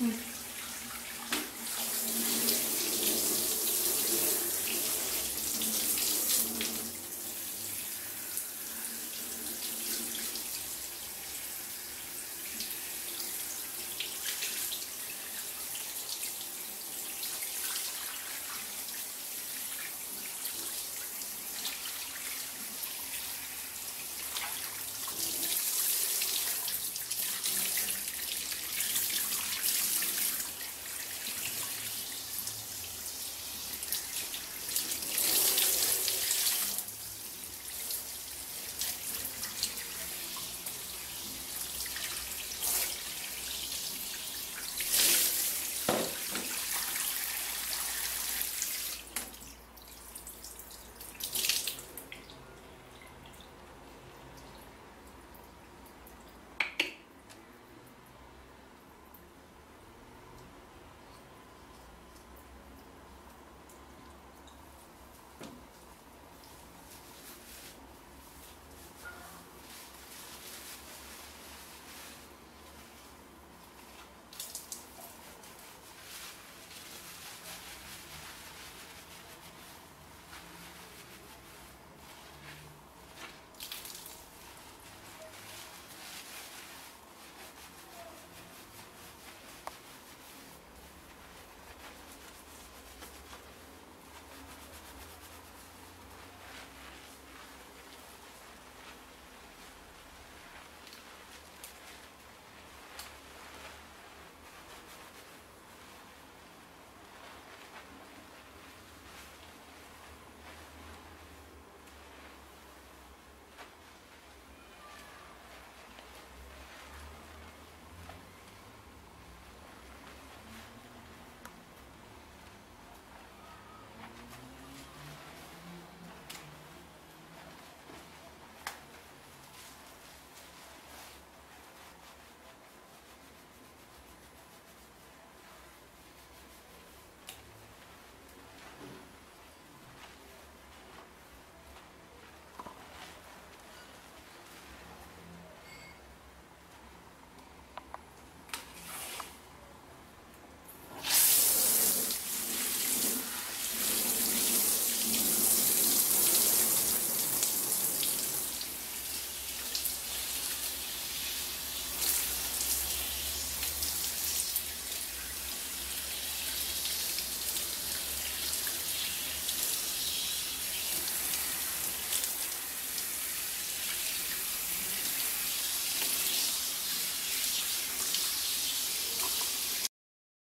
Mm.